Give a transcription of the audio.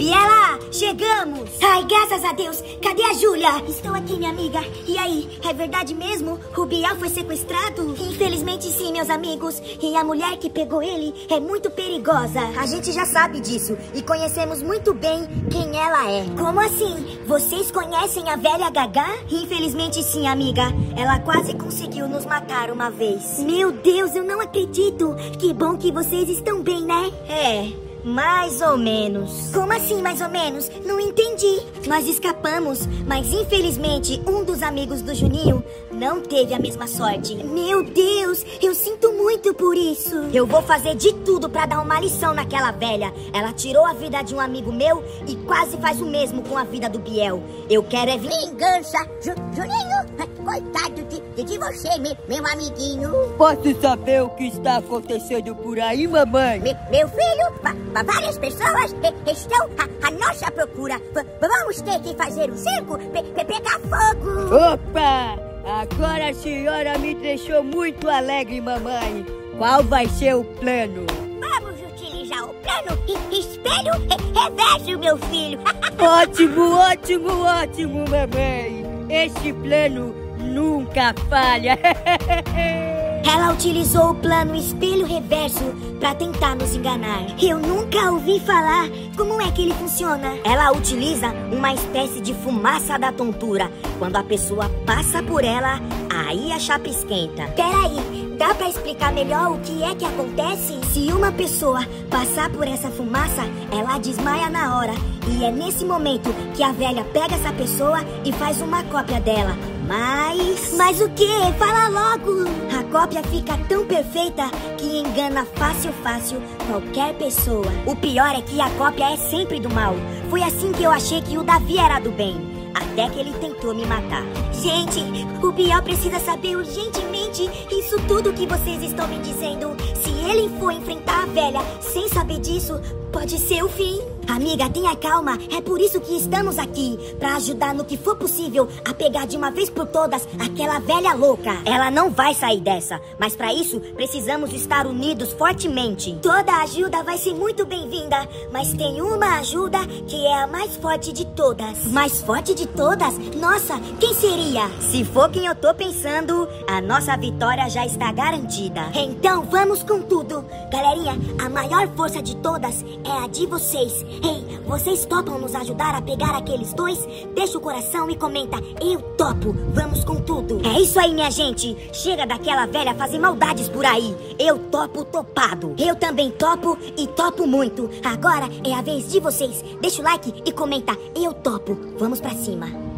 Biela, chegamos! Ai, graças a Deus! Cadê a Júlia? Estou aqui, minha amiga. E aí, é verdade mesmo? O Biel foi sequestrado? Infelizmente sim, meus amigos. E a mulher que pegou ele é muito perigosa. A gente já sabe disso e conhecemos muito bem quem ela é. Como assim? Vocês conhecem a velha Gagá? Infelizmente sim, amiga. Ela quase conseguiu nos matar uma vez. Meu Deus, eu não acredito! Que bom que vocês estão bem, né? É. Mais ou menos. Como assim, mais ou menos? Não entendi. Nós escapamos, mas infelizmente um dos amigos do Juninho não teve a mesma sorte. Meu Deus, eu sinto muito por isso. Eu vou fazer de tudo para dar uma lição naquela velha. Ela tirou a vida de um amigo meu e quase faz o mesmo com a vida do Biel. Eu quero é vingança. Ju Juninho, coitado de, de você, meu, meu amiguinho. Posso saber o que está acontecendo por aí, mamãe? Me, meu filho, várias pessoas estão à, nossa procura. Vamos ter que fazer o circo pe pe pegar fogo. Opa! Agora a senhora me deixou muito alegre, mamãe. Qual vai ser o plano? Vamos utilizar o plano espelho reverso, meu filho. ótimo, ótimo, ótimo, mamãe. Esse plano nunca falha. Ela utilizou o plano espelho reverso para tentar nos enganar. Eu nunca ouvi falar. Como é que ele funciona? Ela utiliza uma espécie de fumaça da tontura. Quando a pessoa passa por ela, aí a chapa esquenta. Peraí, dá para explicar melhor o que é que acontece? Se uma pessoa passar por essa fumaça, ela desmaia na hora. E é nesse momento que a velha pega essa pessoa e faz uma cópia dela. Mas. Mas o que? Fala logo! A cópia fica tão perfeita que engana fácil, fácil qualquer pessoa. O pior é que a cópia é sempre do mal. Foi assim que eu achei que o Davi era do bem. Até que ele tentou me matar. Gente, o Biel precisa saber urgentemente isso tudo que vocês estão me dizendo. Se ele for enfrentar velha sem saber disso, pode ser o fim. Amiga, tenha calma. É por isso que estamos aqui. Para ajudar no que for possível a pegar de uma vez por todas aquela velha louca. Ela não vai sair dessa. Mas para isso, precisamos estar unidos fortemente. Toda ajuda vai ser muito bem-vinda. Mas tem uma ajuda que é a mais forte de todas. Mais forte de todas? Nossa, quem seria? Se for quem eu tô pensando, a nossa vitória já está garantida. Então vamos com tudo. Galerinha, a maior força de todas é a de vocês. Ei, vocês topam nos ajudar a pegar aqueles dois? Deixa o coração e comenta, eu topo, vamos com tudo. É isso aí, minha gente. Chega daquela velha fazer maldades por aí. Eu topo topado. Eu também topo e topo muito. Agora é a vez de vocês. Deixa o like e comenta, eu topo. Vamos pra cima.